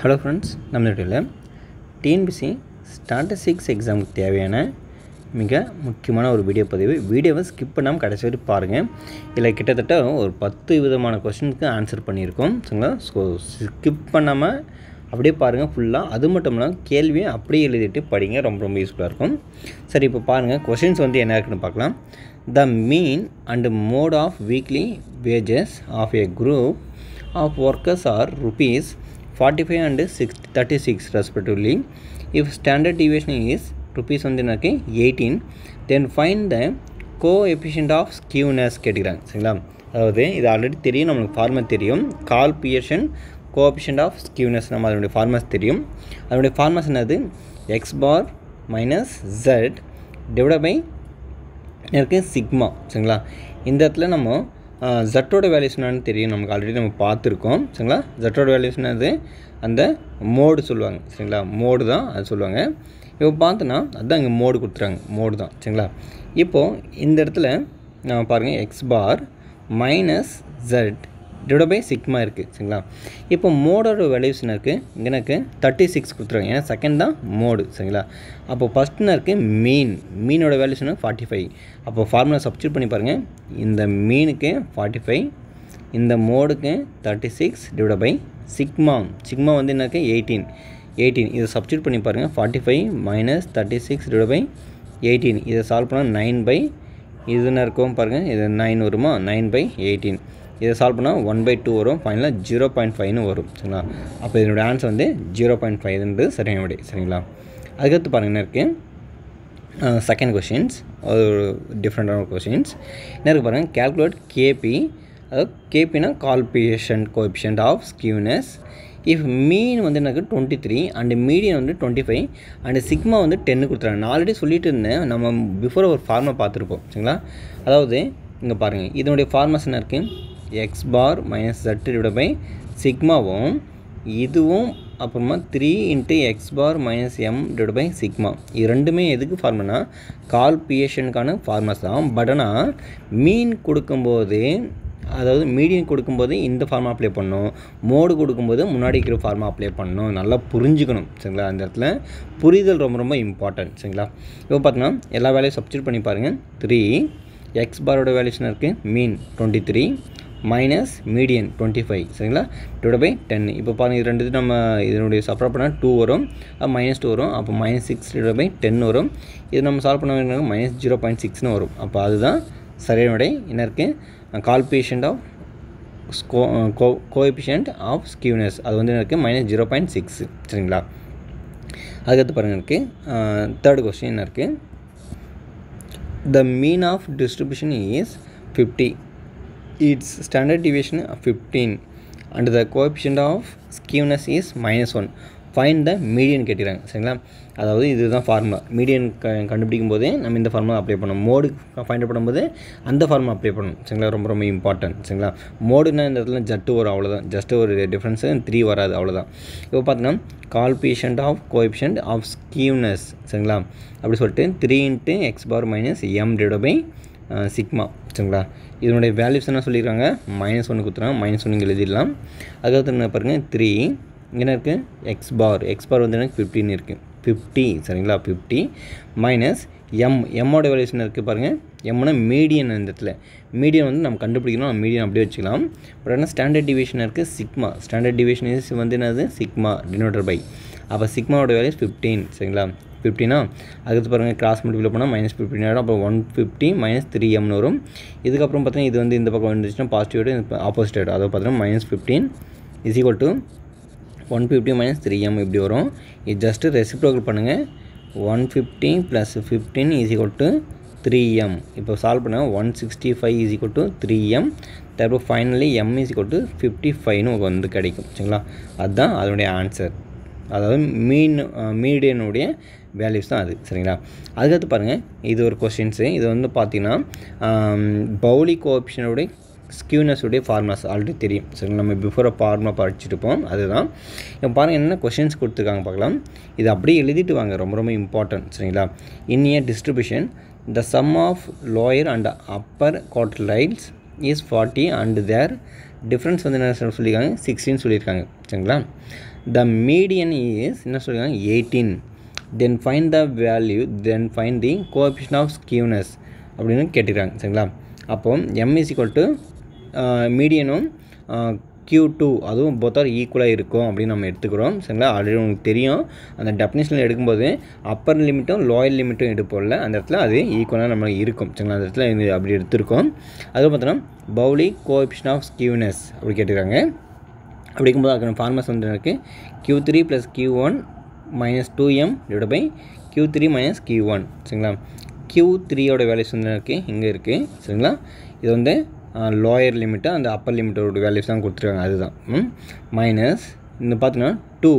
Hello friends நம்ம TNPSC statistics எக்ஸாமுக்கு தேவையான மிக முக்கியமான ஒரு வீடியோ பதிவு. வீடியோவை ஸ்கிப் பண்ணாமல் கடைசி வரை பாருங்கள் இதில் கிட்டத்தட்ட ஒரு பத்து விதமான கொஷினுக்கு ஆன்சர் பண்ணியிருக்கோம். சரிங்களா? ஸோ ஸ்கிப் பண்ணாமல் அப்படியே பாருங்கள் ஃபுல்லாக அது மட்டும் இல்லாமல் கேள்வியை அப்படியே எழுதிட்டு படிங்க. ரொம்ப ரொம்ப யூஸ்ஃபுல்லாக இருக்கும். சரி இப்போ பாருங்கள் கொஷின்ஸ் வந்து என்ன இருக்குன்னு பார்க்கலாம். The mean and mode of weekly wages of a group of workers are rupees 45 and 6 36 respectively. If standard deviation is rupees வந்து எனக்கு 18 then find the coefficient of skewness கேட்டுக்கிறாங்க சரிங்களா? அதாவது இது ஆல்ரெடி தெரியும் நம்மளுக்கு ஃபார்மட் தெரியும். Karl Pearson coefficient of skewness நம்ம அதனுடைய ஃபார்மஸ் தெரியும். அதனுடைய ஃபார்மஸ் என்னது? X bar minus Z divide by இருக்குது சிக்மா சரிங்களா? இந்த இடத்துல நம்ம ஜட்டோட வேல்யூஸ் என்னன்னு தெரியும். நமக்கு ஆல்ரெடி நம்ம பார்த்துருக்கோம். சரிங்களா? ஜட்டோட வேல்யூஸ் என்னது? அந்த மோடு சொல்லுவாங்க. சரிங்களா? மோடு தான் அது சொல்லுவாங்க. இப்போ பார்த்தோன்னா அதுதான் இங்கே மோடு கொடுத்துறாங்க மோடு தான். சரிங்களா? இப்போது இந்த இடத்துல நம்ம பாருங்கள் X bar minus Z divide by sigma இருக்குது சரிங்களா? இப்போ மோடோட வேல்யூஸ்னு இருக்குது இங்கே எனக்கு தேர்ட்டி சிக்ஸ் கொடுத்துருவாங்க ஏன்னா செகண்ட் தான் மோடு சரிங்களா? அப்போ ஃபஸ்ட்னு இருக்குது மீன் மீனோட வேல்யூஸ்னு ஃபார்ட்டி ஃபைவ் அப்போ ஃபார்முலா சப்ஸ்டியூட் பண்ணி பாருங்கள் இந்த மீனுக்கு ஃபார்ட்டி ஃபைவ் இந்த மோடுக்கு thirty six divide by sigma sigma வந்து என்னக்கு எயிட்டீன் எயிட்டீன் இதை சப்ஸ்டியூட் பண்ணி பாருங்கள் forty five minus thirty six divide by eighteen இதை சால்வ் பண்ணால் நைன் பை இது என்ன இருக்கும் பாருங்கள் இது நைன் வருமா? நைன் பை எயிட்டீன் இதை சால்வ் பண்ணால் ஒன் பை டூ வரும். ஃபைனலாக ஜீரோ பாயிண்ட் ஃபைவ்னு வரும். சரிங்களா? அப்போ இதனுடைய ஆன்சர் வந்து ஜீரோ பாயிண்ட் ஃபைவ்ன்றது சரியான விடை. சரிங்களா? அதுக்கடுத்து பாருங்கள் என்ன இருக்குது செகண்ட் கொஷின்ஸ் அது ஒரு டிஃப்ரெண்ட்டான கொஷின்ஸ் என்ன இருக்குது பாருங்கள் கேல்குலேட் கேபி அதாவது கேபினா Karl Pearson coefficient of skewness if mean வந்து எனக்கு டுவெண்ட்டி த்ரீ அண்டு மீடியன் வந்து டுவெண்ட்டி ஃபைவ் அண்டு சிக்மா வந்து டென்னு கொடுத்துறாங்க நான் ஆல்ரெடி சொல்லிட்டு இருந்தேன். நம்ம பிஃபோர் ஒரு ஃபார்மை பார்த்துருப்போம். சரிங்களா? அதாவது இங்கே பாருங்கள் இதனுடைய ஃபார்மஸ் என்ன இருக்குது X bar minus Z divide by சிக்மாவும் இதுவும் அப்புறமா three into X bar minus M divide by sigma இது ரெண்டுமே எதுக்கு ஃபார்முனா கால் பிஎஷனுக்கான ஃபார்மஸ் தான். பட் ஆனால் மீன் கொடுக்கும்போது அதாவது மீடியம் கொடுக்கும்போது இந்த ஃபார்மா அப்ளை பண்ணணும். மோடு கொடுக்கும்போது முன்னாடி இருக்கிற ஃபார்மா அப்ளை பண்ணணும். நல்லா புரிஞ்சுக்கணும். சரிங்களா? அந்த இடத்துல புரிதல் ரொம்ப ரொம்ப இம்பார்ட்டன்ட் சரிங்களா? இப்போ பார்த்தோன்னா எல்லா வேலையும் சப்ஸ்டியூட் பண்ணி பாருங்கள் த்ரீ எக்ஸ் பாரோட வேல்யூஷன் இருக்குது mean twenty three minus median twenty five சரிங்களா? டிவைட் பை டென் இப்போ பாருங்கள் இது ரெண்டு நம்ம இதனுடைய சப்ரா பண்ணால் டூ வரும். மைனஸ் டூ வரும். அப்போ minus six divide by ten வரும். இது நம்ம சால்வ் பண்ண மைனஸ் ஜீரோ பாயிண்ட் சிக்ஸ்னு வரும். அப்போ அதுதான் சரியான விடை. என்ன இருக்குது கால்பியேஷன்ட் ஆஃப் ஸ்கோ கோ கோஎபிஷியன்ட் ஆஃப் ஸ்கியூனஸ் அது வந்து எனக்கு மைனஸ் ஜீரோ பாயிண்ட் சிக்ஸ் சரிங்களா? அதுக்கடுத்து பாருங்கள் இருக்குது தேர்ட் கொஸ்டின் என்ன இருக்குது the mean of distribution is fifty it's standard deviation fifteen and the coefficient of skewness is minus one find the median கேட்டுக்கிறாங்க சரிங்களா? அதாவது இதுதான் ஃபார்முலா மீடியன் க கண்டுபிடிக்கும் போதே நம்ம இந்த ஃபார்முலா அப்ளை பண்ணணும். மோடு ஃபைண்ட் பண்ணும்போது அந்த ஃபார்முலா அப்ளை பண்ணணும். சரிங்களா? ரொம்ப ரொம்ப இம்பார்ட்டன்ட் சரிங்களா? மோடுனா இந்த இடத்துல ஜட்டு வரும் அவ்வளோதான் ஜஸ்ட் ஒரு டிஃப்ரென்ஸு த்ரீ வராது. அவ்வளோதான் இப்போ பார்த்தீங்கன்னா coefficient of coefficient of skewness சரிங்களா? அப்படி சொல்லிட்டு three into X bar minus M divide by sigma சரிங்களா? இதனுடைய வேல்யூஸ் என்ன சொல்லியிருக்காங்க? மைனஸ் ஒன்று கொடுத்துறாங்க மைனஸ் ஒன்று இங்கே எழுதிடலாம். அதுக்கப்புறம் என்ன பாருங்கள் த்ரீ என்ன இருக்குது எக்ஸ் பார் எக்ஸ் பார் வந்து எனக்கு ஃபிஃப்டின் இருக்குது ஃபிஃப்டி சரிங்களா? ஃபிஃப்டி மைனஸ் எம் எம்மோட வேல்யூஷன் இருக்குது பாருங்கள் எம்னா மீடியன் இந்த இடத்துல. மீடியன் வந்து நம்ம கண்டுபிடிக்கணும். மீடியன் அப்படியே வச்சுக்கலாம். பட் ஆனால் ஸ்டாண்டர்ட் டிவிஷன் இருக்குது சிக்மா ஸ்டாண்டர்ட் டிவிஷன் இஸ் வந்து என்னது? சிக்மா டினோட்டர் பை அப்போ சிக்மாவோட வேல்யூஸ் ஃபிஃப்டீன் சரிங்களா? ஃபிஃப்டினா அதுக்கு பாருங்கள் கிராஸ் மல்டிபிள் பண்ணால் மைனஸ் ஃபிஃப்டின் ஆகிடும் அப்புறம் ஒன் ஃபிஃப்டி மைனஸ் த்ரீ எம்னு வரும். இதுக்கப்புறம் பார்த்தீங்கன்னா இது வந்து இந்த பக்கம் வந்துச்சுன்னா பாசிட்டிவ் ஆப்போசிட் ஆகிடும் அதை பார்த்தீங்கன்னா minus fifteen is equal to one fifty minus three M இப்படி வரும். இது ஜஸ்ட்டு ரெசிப்ரோக்கல் பண்ணுங்கள் one fifty plus fifteen is equal to three M இப்போ சால்வ் பண்ண one sixty five is equal to three M தரப்பு finally M is equal to fifty ஃபைவ்னு வந்து கிடைக்கும். சரிங்களா? அதுதான் அதனுடைய ஆன்சர் அதாவது மீன் மீடியனுடைய வேல்யூஸ் தான் அது சரிங்களா? அதுக்கடுத்து பாருங்கள் இது ஒரு கொஷின்ஸு இது வந்து பார்த்திங்கன்னா பவுலி கோஆப்ஷனுடைய ஸ்கியூனஸுடைய ஃபார்முலாஸ் ஆல்ரெடி தெரியும். சரிங்களா? நம்ம பிஃபோர் ஃபார்முலா படிச்சுட்டுப்போம் அதுதான். இப்போ பாருங்கள் என்ன கொஷின்ஸ் கொடுத்துருக்காங்க பார்க்கலாம். இது அப்படியே எழுதிட்டு வாங்க. ரொம்ப ரொம்ப இம்பார்ட்டன்ட் சரிங்களா? இன்னிய distribution the sum of lower and upper quartiles is 40 and their difference வந்து என்ன சொல்லியிருக்காங்க சிக்ஸ்டின்னு சொல்லியிருக்காங்க சரிங்களா? த மீடியன் இஸ் என்ன சொல்லியிருக்காங்க eighteen then find the value then find the coefficient of skewness அப்படின்னு கேட்டுக்கிறாங்க சரிங்களா? அப்போ எம் இஸ் ஈக்குவல் டு மீடியனும் க்யூ டூ அதுவும் பொத்தார் ஈக்குவலாக இருக்கும் அப்படின்னு நம்ம எடுத்துக்கிறோம் சரிங்களா? ஆல்ரெடி உங்களுக்கு தெரியும். அந்த டெஃபினேஷனில் எடுக்கும்போது அப்பர் லிமிட்டும் லோயர் லிமிட்டும் எடுப்போம்ல அந்த இடத்துல அது ஈக்குவலாக நம்ம இருக்கும் சரிங்களா? அந்த இடத்துல இது அப்படி எடுத்திருக்கோம். அதுவும் பார்த்தோன்னா பவுலி கோஆபிஷன் ஆஃப் ஸ்கியூனஸ் அப்படி கேட்டுக்கிறாங்க. அப்படி இருக்கும்போது அதுக்கு ஃபார்மஸ் வந்து இருக்குது Q three plus Q one minus two M divide by Q three minus Q one சரிங்களா க்யூ த்ரீயோட வேல்யூஸ் வந்து இருக்குது இங்கே இருக்குது சரிங்களா? இது வந்து லோயர் லிமிட்டு அந்த அப்பர் லிமிட்டோட வேல்யூஸ் தான் கொடுத்துருக்காங்க. அதுதான். மைனஸ் இந்த பார்த்தீங்கன்னா டூ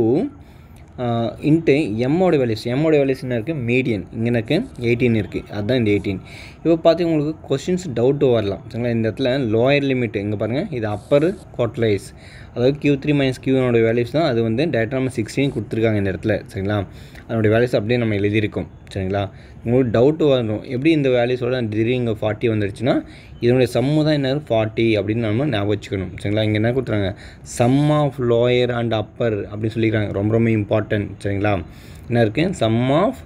இன்ட்டு எம்மோட வேல்யூஸ் எம்மோட வேல்யூஸ் என்ன இருக்குது மீடியன் இங்கே எனக்கு எயிட்டீன் இருக்குது அதுதான் இந்த எயிட்டீன் இப்போ பார்த்து உங்களுக்கு கொஷின்ஸ் டவுட்டு வரலாம். சரிங்களா? இந்த இடத்துல லோயர் லிமிட் இங்கே பாருங்கள் இது அப்பர் கோட்லைஸ் அதாவது க்யூ த்ரீ மைனஸ் க்யூனோட வேல்யூஸ் தான் அது வந்து டேரக்டாக நம்ம சிக்ஸ்டீன் கொடுத்துருக்காங்க இந்த இடத்துல சரிங்களா? அதனுடைய வேல்யூஸ் அப்படியே நம்ம எழுதியிருக்கோம் சரிங்களா? உங்களுக்கு டவுட்டு வரும் எப்படி இந்த வேல்யூஸோட திடீர் இங்கே ஃபார்ட்டி வந்துடுச்சுன்னா இதனுடைய சம்மு தான் என்ன ஃபார்ட்டி அப்படின்னு நம்ம ஞாபகம் வச்சுக்கணும் சரிங்களா? இங்கே என்ன கொடுத்துறாங்க? Sum of lower and upper அப்படின்னு சொல்லிக்கிறாங்க ரொம்ப ரொம்ப இம்பார்ட்டன்ட் சரிங்களா? என்ன இருக்குது sum of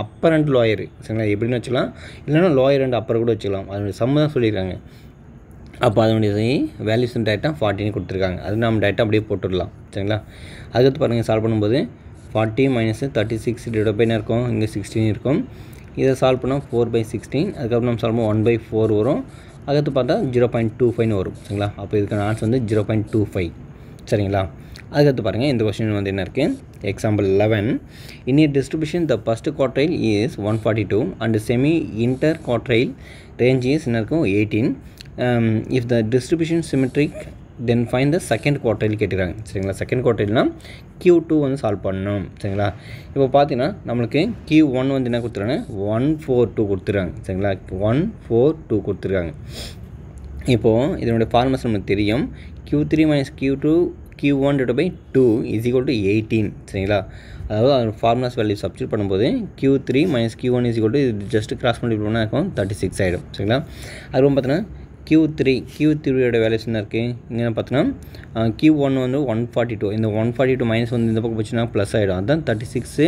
upper and lower சரிங்களா? எப்படின்னு வச்சுக்கலாம் இல்லைன்னா லோயர் அண்ட் அப்பர் கூட வச்சுக்கலாம் அதனுடைய சம்மு தான் சொல்லியிருக்காங்க அப்போ அதனுடைய வேல்யூஸ் டேட்டா ஃபார்ட்டின்னு கொடுத்துருக்காங்க. அது நம்ம டேட்டா அப்படியே போட்டுடலாம். சரிங்களா? அதுக்கடுத்து பாருங்கள் சால்வ் பண்ணும்போது forty minus thirty six divide இருக்கும்? இங்கே சிக்ஸ்டீன் இருக்கும். இதை சால்வ் பண்ணால் ஃபோர் பை சிக்ஸ்டீன் அதுக்கப்புறம் நம்ம சால்வ் பண்ணால் ஒன் பை ஃபோர் வரும். அதுக்கடுத்து பார்த்தா ஜீரோ பாயிண்ட் டூ ஃபைவ்னு வரும். சரிங்களா? அப்போ இதுக்கான ஆன்சர் வந்து ஜீரோ பாயிண்ட் டூ ஃபைவ் சரிங்களா? அதுக்கடுத்து பாருங்கள் இந்த கொஸ்டின் வந்து என்ன இருக்குது example eleven in a distribution the first quartile is one forty two and semi inter quartile range is என்ன இருக்கும்? Eighteen if the distribution symmetric then find the second quartile கேட்டுக்கிறாங்க. சரிங்களா? செகண்ட் குவார்டைல்னால் கியூ டூ வந்து solve பண்ணணும். சரிங்களா? இப்போ பார்த்தீங்கன்னா நம்மளுக்கு கியூ ஒன் வந்து என்ன கொடுத்துருக்காங்க? ஒன் ஃபோர் டூ கொடுத்துருக்காங்க. சரிங்களா? ஒன் ஃபோர் டூ கொடுத்துருக்காங்க. இப்போது இதனுடைய ஃபார்மஸ் நமக்கு தெரியும். Q three minus Q two Q one divide by two is equal to eighteen சரிங்களா? அதாவது அதோட ஃபார்முலாஸ் வேல்யூ சப்ஸ்டியூட் பண்ணும்போது Q three minus Q one is equal to இது ஜஸ்ட் கிராஸ் மல்டிபிள் பண்ணால் இருக்கும் தேர்ட்டி சிக்ஸ் ஆகிடும் சரிங்களா அதுவும் பார்த்தீங்கன்னா கியூ த்ரீ கியூ த்ரீயோட வேலை என்ன இருக்குது இங்கே பார்த்தீங்கன்னா கியூ ஒன் வந்து ஒன் ஃபார்ட்டி டூ இந்த ஒன் ஃபார்ட்டி டூ மைனஸ் வந்து இந்த பக்கம் போச்சுன்னா ப்ளஸ் ஆகிடும் அதுதான் thirty six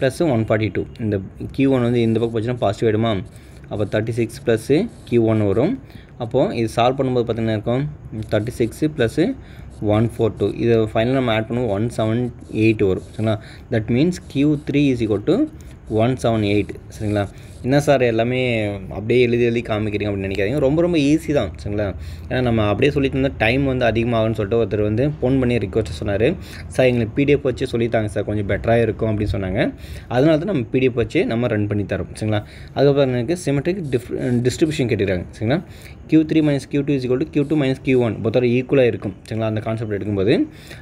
plus one forty two இந்த கியூ ஒன் வந்து இந்த பக்கம் போச்சுன்னா பாசிட்டிவ் ஆகிடுமா அப்போ thirty six plus Q one வரும். அப்போது இது சால்வ் பண்ணும்போது பார்த்தீங்கன்னா இருக்கும்? Thirty six plus one four two இதை ஃபைனல் நம்ம ஆட் பண்ணுவோம் ஒன் செவன் எயிட் வரும். சரிங்களா? That means Q three is equal to one seven eight சரிங்களா? என்ன சார் எல்லாமே அப்படியே எழுதி எழுதி காமிக்கிறீங்க அப்படின்னு நினைக்காதீங்க. ரொம்ப ரொம்ப ஈஸி தான் சரிங்களா? ஏன்னா நம்ம அப்படியே சொல்லிட்டு இருந்தால் டைம் வந்து அதிகமாகும்னு சொல்லிட்டு ஒருத்தர் வந்து ஃபோன் பண்ணி ரிக்வஸ்ட் சொன்னார். சார் எங்களுக்கு பிடிஎஃப் வச்சு சொல்லித்தாங்க சார் கொஞ்சம் பெட்டராக இருக்கும் அப்படின்னு சொன்னாங்க. அதனால தான் நம்ம பிடிஎஃப் வச்சு நம்ம ரன் பண்ணி தரோம் சரிங்களா? அதுக்கப்புறம் எனக்கு சிமெட்ரிக் டிஃப் டிஸ்ட்ரிபியூஷன் கேட்டுக்கிறாங்க சரிங்களா? Q three minus Q two is equal to Q two minus Q one பொறுத்தவரை ஈக்குவலாக இருக்கும் சரிங்களா? அந்த கான்செப்ட் எடுக்கும்போது.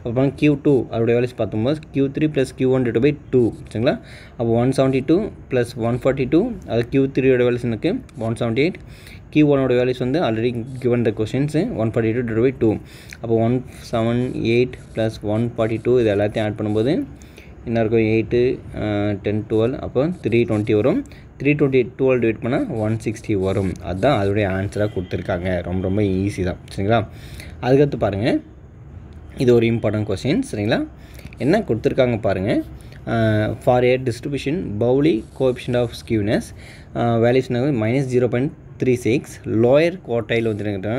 அப்புறம் கியூ டூ அதோடைய வேலைஸ் பார்க்கும்போது Q three plus Q one divide by two சரிங்களா? அப்போ one seventy two plus one forty two அது கியூ த்ரீயோட வேல்யூஸ் எனக்கு ஒன் செவன்ட்டி எயிட் கியூ ஒனோட வேல்யூஸ் வந்து already given the questions one forty two divide two அப்போ one seven eight plus one forty two இது எல்லாத்தையும் ஆட் பண்ணும்போது என்ன இருக்கும்? எயிட்டு டென் டுவெல் அப்போ த்ரீ டுவெண்ட்டி வரும். த்ரீ டுவெண்ட்டி டுவெல் டிவைட் பண்ணால் ஒன் சிக்ஸ்டி வரும். அதுதான் அதோடைய ஆன்சராக கொடுத்துருக்காங்க. ரொம்ப ரொம்ப ஈஸி தான். சரிங்களா? அதுக்கடுத்து பாருங்கள் இது ஒரு இம்பார்ட்டன்ட் கொஸ்டின் சரிங்களா? என்ன கொடுத்துருக்காங்க பாருங்கள் for a distribution Bowley coefficient of skewness values minus zero point three six lower கோட்டையில் வந்து என்ன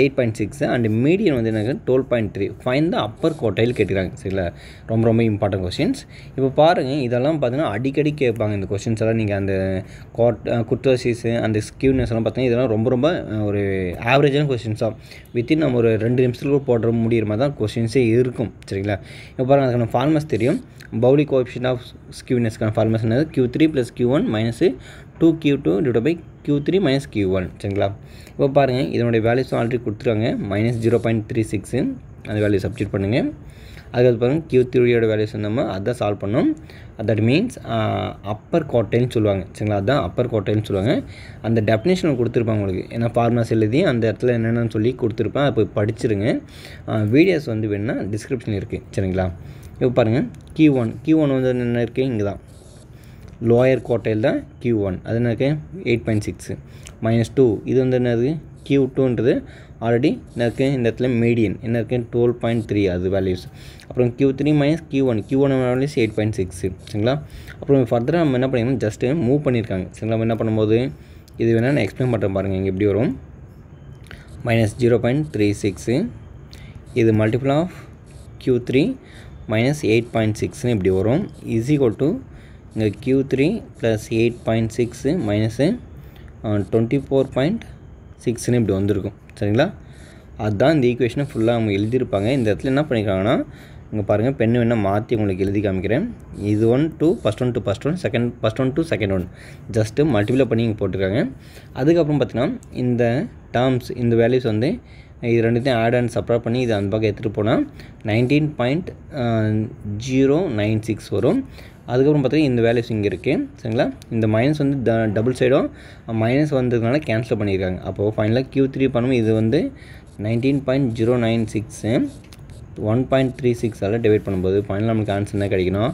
eight point six and median வந்து என்ன டுவெல் பாயிண்ட் த்ரீ ஃபைன் தான் அப்பர் கோட்டையில் கேட்குறாங்க சரிங்களா? ரொம்ப ரொம்ப இம்பார்ட்டன்ட் கொஷின்ஸ் இப்போ பாருங்கள் இதெல்லாம் பார்த்தீங்கன்னா அடிக்கடி கேட்பாங்க இந்த கொஷின்ஸ் எல்லாம். நீங்கள் அந்த கோட் குர்த்தோசிஸு அந்த ஸ்கியூனஸ் எல்லாம் பார்த்தீங்கன்னா இதெல்லாம் ரொம்ப ரொம்ப ஒரு ஆவரேஜான கொஸ்டின்ஸ் தான். வித்தின் நம்ம ஒரு ரெண்டு நிமிஷத்துக்கு போடுற முடியிற மாதிரி தான் கொஸ்டின்ஸே இருக்கும் சரிங்களா? இப்போ பாருங்கள் அதுக்கான ஃபார்மஸ் தெரியும். பவுலி கோஎபிஷன் ஆஃப் ஸ்கியூனஸ்க்கான ஃபார்மஸ் என்னது? Q three plus Q one minus two Q two divide by Q three minus Q one சரிங்களா? இப்போ பாருங்கள் இதனுடைய வேல்யூஸும் ஆல்ரெடி கொடுத்துருக்காங்க. Minus zero point three six அந்த வேல்யூ சப்ஜெக்ட் பண்ணுங்கள் அதுக்கு பாருங்கள் கியூ த்ரீயோட வேல்யூஸ் நம்ம அதை சால்வ் பண்ணோம். தட் மீன்ஸ் அப்பர் கோட்டைன்னு சொல்லுவாங்க. சரிங்களா? அதுதான் அப்பர் கோட்டைன்னு சொல்லுவாங்க. அந்த டெஃபினேஷன் கொடுத்துருப்பாங்க உங்களுக்கு. ஏன்னா ஃபார்மஸ் எழுதி அந்த இடத்துல என்னென்னு சொல்லி கொடுத்துருப்பேன். அதை போய் படிச்சிருங்க. வீடியோஸ் வந்து வேணுன்னா டிஸ்கிரிப்ஷன் இருக்குது சரிங்களா? இப்போ பாருங்கள் கியூ ஒன் கியூ ஒன் வந்து என்ன இருக்குது இங்கே தான் லோயர் குவார்டைல் தான் கியூ ஒன் அது என்ன eight point six minus two இது வந்து என்னது? கியூ டூன்றது ஆல்ரெடி என்ன இந்த இடத்துல மீடியன் என்ன இருக்குது டுவெல் பாயிண்ட் த்ரீ அது வேல்யூஸ் அப்புறம் Q three minus Q one Q one values eight point six சரிங்களா? அப்புறம் ஃபர்தராக நம்ம என்ன பண்ணிக்கணும்? ஜஸ்ட்டு மூவ் பண்ணியிருக்காங்க. சரிங்களா? நம்ம என்ன பண்ணும்போது? இது வேணால் நான் எக்ஸ்பிளைன் பண்ணுறேன் பாருங்கள் இங்கே எப்படி வரும்? Minus zero point three six இது multiple of Q three minus eight point சிக்ஸ்னு இப்படி வரும். இஸ் ஈக்குவல் டு இங்கே Q three plus eight point six minus twenty four point சிக்ஸ்னு இப்படி வந்திருக்கும். சரிங்களா? அதுதான் இந்த ஈக்குவேஷனை ஃபுல்லாக அவங்க எழுதியிருப்பாங்க. இந்த இடத்துல என்ன பண்ணியிருக்காங்கன்னா இங்கே பாருங்கள் பெண்ணு வேணால் மாற்றி உங்களுக்கு எழுதி காமிக்கிறேன். இது one two first one two first one second first one two second one just multiply பண்ணி இங்கே போட்டிருக்காங்க. அதுக்கப்புறம் பார்த்தீங்கன்னா இந்த டேர்ம்ஸ் இந்த வேல்யூஸ் வந்து இது ரெண்டுத்தையும் ஆட் அண்ட் சப்ரா பண்ணி இது அந்த பக்கம் எடுத்துகிட்டு போனால் nineteen point zero nine six வரும். அதுக்கப்புறம் பார்த்தீங்கன்னா இந்த வேல்யூஸ் இங்கே இருக்குது சரிங்களா? இந்த மைனஸ் வந்து ட டபுள் சைடும் மைனஸ் வந்ததுனால கேன்சல் பண்ணியிருக்காங்க அப்போது ஃபைனலாக க்யூ த்ரீ பண்ணும். இது வந்து nineteen point zero nine six one point three சிக்ஸால் divide பண்ணும்போது ஃபைனலாக நமக்கு ஆன்சர் என்ன கிடைக்கணும்?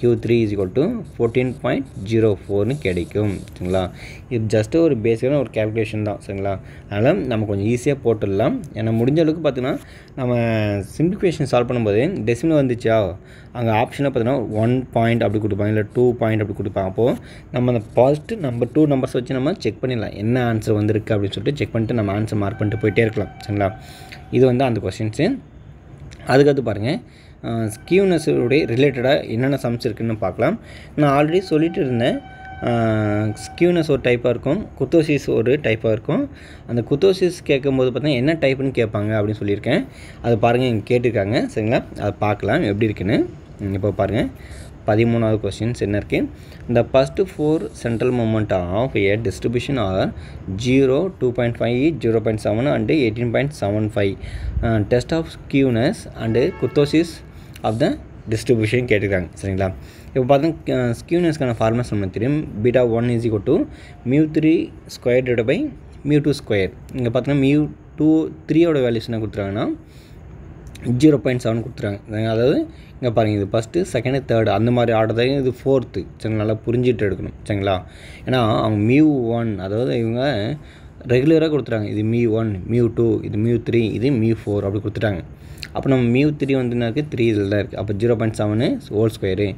Q three is equal to fourteen point zero ஃபோர்னு கிடைக்கும். சரிங்களா? இது ஜஸ்ட்டு ஒரு பேசிக்கான ஒரு கேல்குலேஷன் தான். சரிங்களா? அதனால் நம்ம கொஞ்சம் ஈஸியாக போட்டுடலாம். ஏன்னா முடிஞ்ச அளவுக்கு பார்த்தீங்கன்னா நம்ம சிம்பிளிஃபிகேஷன் சால்வ் பண்ணும்போது டெசிமல் வந்துச்சா? அங்கே ஆப்ஷனில் பார்த்தீங்கன்னா ஒன் பாயிண்ட் அப்படி கொடுப்பாங்க இல்லை டூ பாயிண்ட் அப்படி கொடுப்பாங்க. அப்போது நம்ம அந்த பாசிட்டிவ் நம்பர் டூ நம்பர்ஸ் வச்சு நம்ம செக் பண்ணிடலாம். என்ன ஆன்சர் வந்திருக்கு அப்படின்னு சொல்லிட்டு செக் பண்ணிட்டு நம்ம ஆன்சர் மார்க் பண்ணிட்டு போயிட்டே இருக்கலாம். சரிங்களா? இது வந்து அந்த கொஸ்டின்ஸு அதுக்கடுத்து பாருங்கள் ஸ்கியூனஸோடைய ரிலேட்டடாக என்னென்ன சம்ஸ் இருக்குதுன்னு பார்க்கலாம். நான் ஆல்ரெடி சொல்லிட்டு இருந்தேன். ஸ்கியூனஸ் ஒரு டைப்பாக இருக்கும் குத்தோசிஸ் ஒரு டைப்பாக இருக்கும். அந்த குத்தோசிஸ் கேட்கும்போது பார்த்தீங்கன்னா என்ன டைப்புன்னு கேட்பாங்க அப்படின்னு சொல்லியிருக்கேன். அது பாருங்கள் இங்கே கேட்டிருக்காங்க. சரிங்களா? அதை பார்க்கலாம் எப்படி இருக்குன்னு. இப்போ பாருங்கள் பதிமூணாவது கொஸ்டின்ஸ் என்ன இருக்குது இந்த first four central moment of a distribution are zero two point five zero point seven and eighteen point seven five test of skewness and kurtosis of the distribution கேட்டுக்கிறாங்க சரிங்களா? இப்போ பார்த்தா ஸ்கியூனஸ்க்கான ஃபார்மஸ் நம்ம தெரியும். Beta one is equal to mu three square divide by mu two square இங்கே பார்த்தீங்கன்னா mu two த்ரீயோட வேல்யூஸ் என்ன கொடுத்துருக்காங்கன்னா ஜீரோ பாயிண்ட் செவன் கொடுத்துருக்காங்க. அதாவது இங்கே பாருங்கள் இது ஃபஸ்ட்டு செகண்டு தேர்டு அந்த மாதிரி ஆர்டர் தான் இது ஃபோர்த்து சரி நல்லா புரிஞ்சிட்டு எடுக்கணும் சரிங்களா? ஏன்னா அவங்க மியூ ஒன் அதாவது இவங்க ரெகுலராக கொடுத்துறாங்க இது மியூ ஒன் மியூ டூ இது மியூ த்ரீ இது மியூ ஃபோர் அப்படி கொடுத்துட்டாங்க. அப்போ நம்ம மியூ த்ரீ வந்து என்ன இருக்குது த்ரீ இதில் தான் இருக்குது அப்போ zero point seven whole square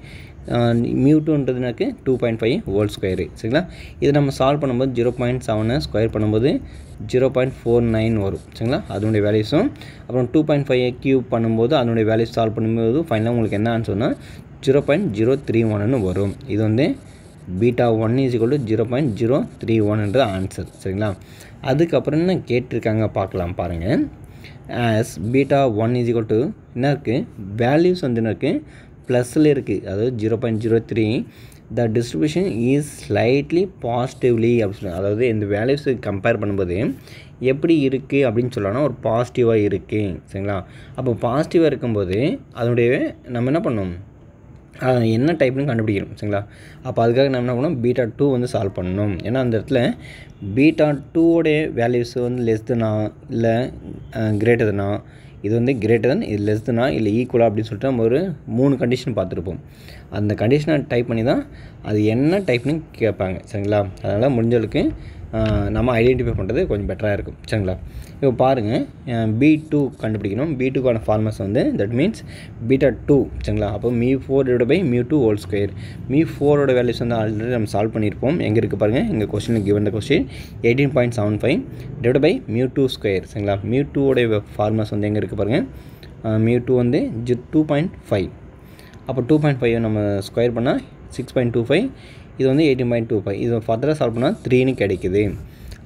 mu டூன்றதுனாக்கு two point five whole square சரிங்களா? இது நம்ம சால்வ் பண்ணும்போது ஜீரோ பாயிண்ட் செவனை ஸ்கொயர் பண்ணும்போது ஜீரோ பாயிண்ட் ஃபோர் நைன் வரும். சரிங்களா? அதனுடைய வேல்யூஸும் அப்புறம் டூ பாயிண்ட் ஃபைவ் க்யூப் பண்ணும்போது அதனுடைய வேல்யூஸ் சால்வ் பண்ணும்போது ஃபைனலாக உங்களுக்கு என்ன ஆன்சர்னா ஜீரோ பாயிண்ட் ஜீரோ த்ரீ ஒன்னு வரும். இது வந்து beta one is equal to zero point zero three ஒன்ன்ற answer சரிங்களா? அதுக்கப்புறம் என்ன கேட்டிருக்காங்க பார்க்கலாம் பாருங்கள் as beta one is equal to என்ன இருக்குது வேல்யூஸ் வந்து என்ன இருக்குது ப்ளஸில் இருக்குது அதாவது zero point zero three the distribution is slightly positively அப்படின்னு அதாவது இந்த வேல்யூஸை கம்பேர் பண்ணும்போது எப்படி இருக்குது அப்படின்னு சொல்லலாம்னா ஒரு பாசிட்டிவாக இருக்குது சரிங்களா? அப்போ பாசிட்டிவாக இருக்கும்போது அதனுடைய நம்ம என்ன பண்ணோம் என்ன டைப்னு கண்டுபிடிக்கணும். சரிங்களா? அப்போ அதுக்காக நம்ம என்ன பண்ணணும்? பீட்டா டூ வந்து சால்வ் பண்ணணும். ஏன்னா அந்த இடத்துல பீட்டா டூவோடைய வேல்யூஸ் வந்து லெஸ் தனா இல்லை கிரேட்டர் தனா இது வந்து கிரேட்டர் தன் இது லெஸ் தனா இல்லை ஈக்குவலாக அப்படின்னு சொல்லிட்டு நம்ம ஒரு மூணு கண்டிஷன் பார்த்துருப்போம். அந்த கண்டிஷனை டைப் பண்ணி தான் அது என்ன டைப்னு கேட்பாங்க சரிங்களா? அதனால் முடிஞ்சளவுக்கு நம்ம ஐடென்டிஃபை பண்ணுறது கொஞ்சம் பெட்டராக இருக்கும். சரிங்களா? இப்போ பாருங்கள் பி டூ கண்டுபிடிக்கணும். பி டூக்கான ஃபார்மஸ் வந்து தட் மீன்ஸ் பீட்டா டூ சரிங்களா? அப்போ mu four divide by mu two whole square mu ஃபோரோட வேல்யூஸ் வந்து ஆல்ரெடி நம்ம சால்வ் பண்ணியிருப்போம். எங்கே இருக்குது பாருங்கள் எங்கள் question given the question eighteen point seven five divide by mu two square சரிங்களா? மியூ டூவோடைய ஃபார்மஸ் வந்து எங்கே இருக்குது பாருங்கள் மியூ டூ வந்து ஜி டூ பாயிண்ட் ஃபைவ் அப்போ டூ பாயிண்ட் ஃபைவ் நம்ம ஸ்கொயர் பண்ணால் சிக்ஸ் பாயிண்ட் டூ ஃபைவ் இது வந்து எயிட்டீன் பாயிண்ட் டூ ஃபைவ் இது ஃபர்தராக சால்வ் பண்ணால் த்ரீன்னு கிடைக்குது.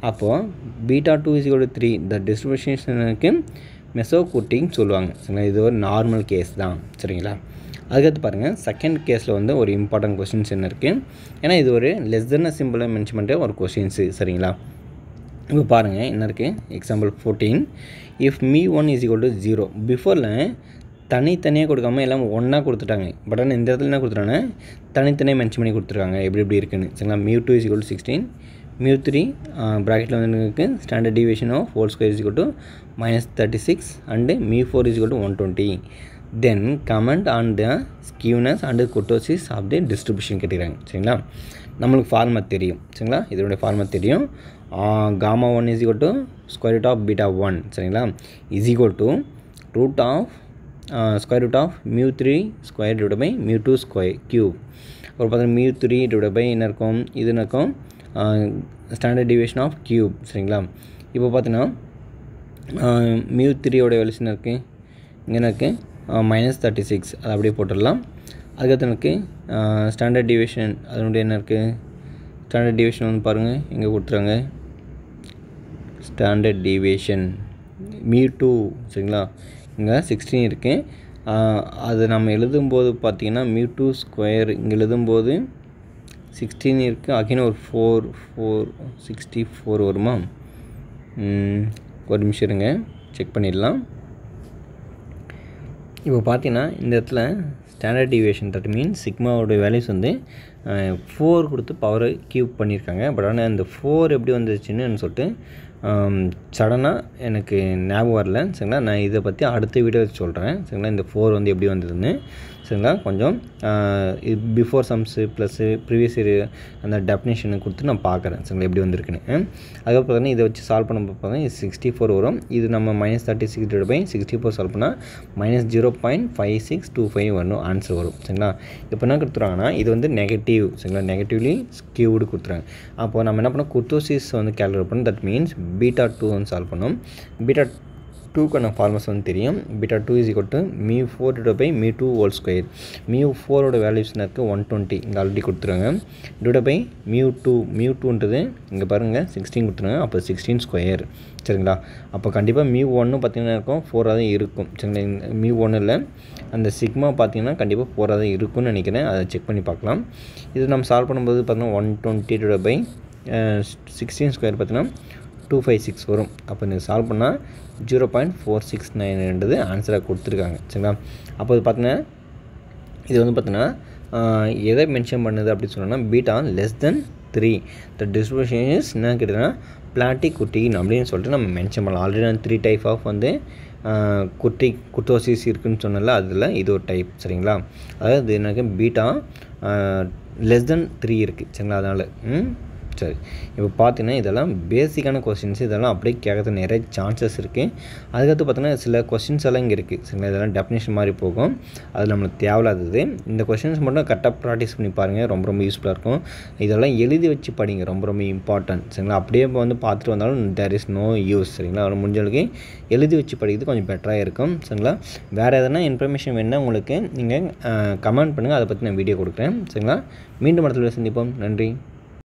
அப்போது beta two is equal three the டிஸ்ட்ரிபியூஷனுக்கு மெசோ குட்டின்னு சொல்லுவாங்க. சரிங்களா? இது ஒரு நார்மல் கேஸ் தான். சரிங்களா? அதுக்கடுத்து பாருங்கள் செகண்ட் கேஸில் வந்து ஒரு இம்பார்ட்டன்ட் கொஸ்டின்ஸ் என்ன இருக்குது ஏன்னா இது ஒரு லெஸ் தென் சிம்பிளாக மென்ஷன் பண்ணுற ஒரு கொஷின்ஸு சரிங்களா? இப்போ பாருங்கள் என்ன இருக்குது example fourteen if mu one is equal to zero பிஃபோரில் தனித்தனியாக கொடுக்காம எல்லாம் ஒன்றா கொடுத்துட்டாங்க. பட் ஆனால் இந்த இடத்துல என்ன கொடுத்துட்டாங்க தனித்தனியாக மென்ஷன் பண்ணி கொடுத்துருக்காங்க. எப்படி எப்படி இருக்குன்னு. சரிங்களா? Mu two is equal sixteen mu three ப்ராக்கெட்டில் வந்து இருக்குது standard division of whole square is to minus thirty six and mu four is to one twenty then comment on the skewness and kurtosis of the distribution கேட்டுக்கிறாங்க சரிங்களா? நம்மளுக்கு pharma தெரியும். சரிங்களா? இதனுடைய pharma தெரியும். Gamma one is equal to square root of beta one சரிங்களா? Is equal to root of square root of mu three square divide by mu two square cube அப்புறம் பார்த்தீங்கன்னா மியூ த்ரீ டிவைட் பை என்ன இருக்கும்? இது இருக்கும்? Standard deviation of cube சரிங்களா? இப்போ பார்த்தீங்கன்னா uh, மியூ த்ரீயோட வேல்யூஸ் இருக்குது இங்கே என்ன இருக்குது மைனஸ் தேர்ட்டி சிக்ஸ் அதை அப்படியே போட்டுடலாம். அதுக்கடுத்து எனக்கு ஸ்டாண்டர்ட் டிவியேஷன் அதனுடைய என்ன இருக்குது ஸ்டாண்டர்ட் டிவியேஷன் வந்து பாருங்கள் இங்கே கொடுத்துறாங்க ஸ்டாண்டர்ட் டிவியேஷன் மியூ டூ சரிங்களா? இங்கே சிக்ஸ்டீன் இருக்குது அது நம்ம எழுதும்போது பார்த்திங்கன்னா மியூ டூ ஸ்கொயர் இங்கே எழுதும்போது சிக்ஸ்டீன் இருக்குது அகைன் ஒரு ஃபோர் ஃபோர் சிக்ஸ்டி ஃபோர் வருமா ஒரு நிமிஷம் இருங்க. செக் பண்ணிடலாம். இப்போ பார்த்தீங்கன்னா இந்த இடத்துல ஸ்டாண்டர்ட் டிவியேஷன் தட் மீன் சிக்மாவோட வேல்யூஸ் வந்து ஃபோர் கொடுத்து பவரை கியூப் பண்ணியிருக்காங்க. பட் ஆனால் இந்த ஃபோர் எப்படி வந்துச்சுன்னு சொல்லிட்டு சடனாக எனக்கு ஞாபகம் வரல. சரிங்களா? நான் இதை பற்றி அடுத்த வீடியோ சொல்கிறேன் சரிங்களா? இந்த ஃபோர் வந்து எப்படி வந்ததுன்னு. சரிங்களா கொஞ்சம் before sums plus previous year அந்த டெஃபினேஷனை கொடுத்து நான் பார்க்குறேன். சரிங்களா? எப்படி வந்திருக்குன்னு. அதுக்கப்புறம் பார்த்தீங்கன்னா இதை வச்சு சால்வ் பண்ண பார்த்தா இது சிக்ஸ்டி ஃபோர் வரும். இது நம்ம minus thirty six divide by sixty four solve பண்ணால் minus zero point five six two five வரணும் ஆன்சர் வரும். சரிங்களா? இப்போ என்ன கொடுத்துருவாங்கன்னா இது வந்து நெகட்டிவ் சரிங்களா? நெகட்டிவ்லி ஸ்கியூடு கொடுத்துறாங்க அப்போது நம்ம என்ன பண்ணோம் குர்த்தோசிஸ் வந்து கேல்குலேட் பண்ணோம் தட் மீன்ஸ் பீட்டா டூ வந்து சால்வ் பண்ணோம் பீட்டா டூக்கான ஃபார்மஸ் வந்து தெரியும். Beta two is equal to mu four divide by mu two whole square mu ஃபோரோட வேல்யூஸ் இருக்குது ஒன் டுவெண்ட்டி இங்கே ஆல்ரெடி கொடுத்துருங்க divide by mu two mu டூன்றது இங்கே பாருங்கள் சிக்ஸ்டீன் கொடுத்துருங்க அப்போ சிக்ஸ்டீன் ஸ்கொயர் சரிங்களா? அப்போ கண்டிப்பாக மியூ ஒன்று பார்த்தீங்கன்னா இருக்கும். ஃபோராக தான் இருக்கும். சரிங்களா? மியூ இல்லை அந்த சிக்மா பார்த்தீங்கன்னா கண்டிப்பாக ஃபோராக தான் இருக்கும்னு நினைக்கிறேன். அதை செக் பண்ணி பார்க்கலாம். இது நம்ம சால்வ் பண்ணும்போது பார்த்தீங்கன்னா one twenty divide by sixteen square பார்த்தீங்கன்னா டூ ஃபைவ் சிக்ஸ் வரும். அப்போ நீங்கள் சால்வ் பண்ணால் ஜீரோ பாயிண்ட் ஃபோர் சிக்ஸ் நைன்ன்றது ஆன்சராக கொடுத்துருக்காங்க. சரிங்களா? அப்போ இது பார்த்தீங்கன்னா இது வந்து பார்த்தீங்கன்னா எதை மென்ஷன் பண்ணுது அப்படின்னு சொன்னோன்னா beta less then three the distribution is என்ன கேட்டதுன்னா பிளாட்டிக் குட்டின் அப்படின்னு சொல்லிட்டு நம்ம மென்ஷன் பண்ணலாம். ஆல்ரெடி நான் த்ரீ டைப் ஆஃப் வந்து குட்டி குட்டோசிஸ் இருக்குதுன்னு சொன்னல அதில் இது ஒரு டைப் சரிங்களா? அதாவது எனக்கு பீட்டா லெஸ் தென் த்ரீ இருக்குது சரிங்களா? அதனால் சரி இப்போ பார்த்தீங்கன்னா இதெல்லாம் பேசிக்கான கொஸ்டின்ஸ் இதெல்லாம் அப்படியே கேட்கறது நிறைய சான்சஸ் இருக்குது அதுக்கடுத்து பார்த்தீங்கன்னா சில கொஸ்டின்ஸ் எல்லாம் இங்கே இருக்குது சரிங்களா இதெல்லாம் டெஃபினேஷன் மாதிரி போகும். அது நம்மளுக்கு தேவையில்லாதது. இந்த கொஸ்டின்ஸ் மட்டும் கரெக்டாக ப்ராக்டிஸ் பண்ணி பாருங்கள் ரொம்ப ரொம்ப யூஸ்ஃபுல்லாக இருக்கும். இதெல்லாம் எழுதி வச்சு படிங்க. ரொம்ப ரொம்ப இம்பார்ட்டன்ட் சரிங்களா? அப்படியே வந்து பார்த்துட்டு வந்தாலும் தேர் இஸ் நோ யூஸ் சரிங்களா? அதனால் முடிஞ்சளவுக்கு எழுதி வச்சு படிக்கிறது கொஞ்சம் பெட்டராக இருக்கும். சரிங்களா? வேறு எதனா இன்ஃபர்மேஷன் வேணுன்னா உங்களுக்கு நீங்கள் கமெண்ட் பண்ணுங்கள் அதை பற்றி நான் வீடியோ கொடுக்குறேன். சரிங்களா? மீண்டும் அடுத்த சந்திப்போம். நன்றி.